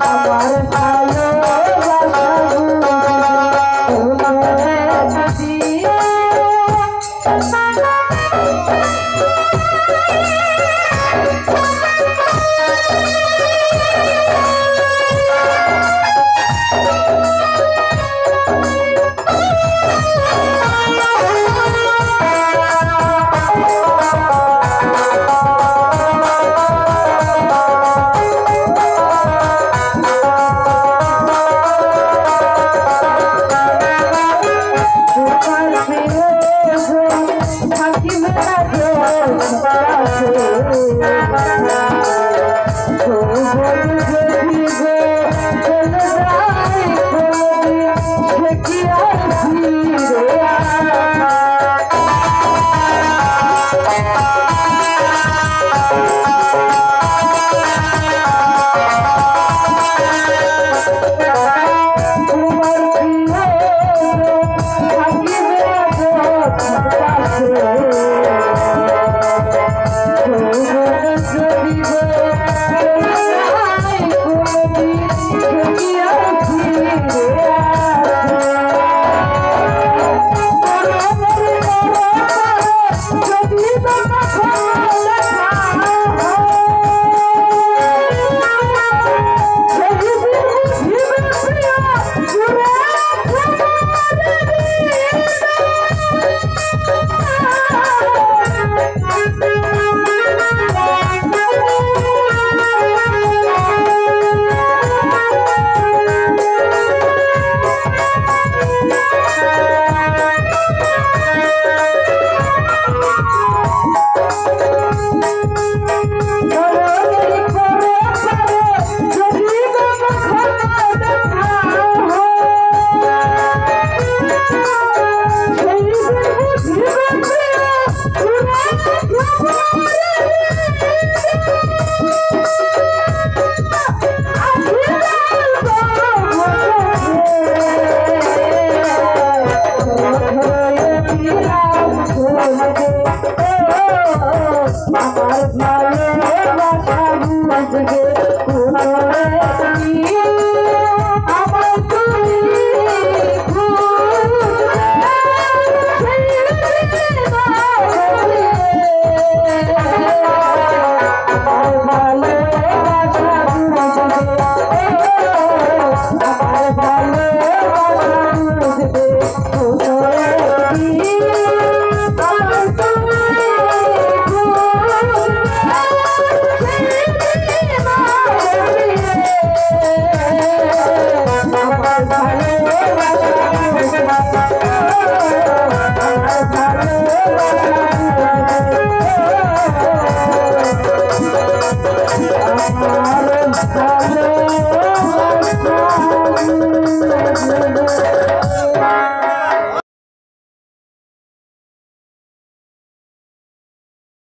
I'm Oh, Happy birthday.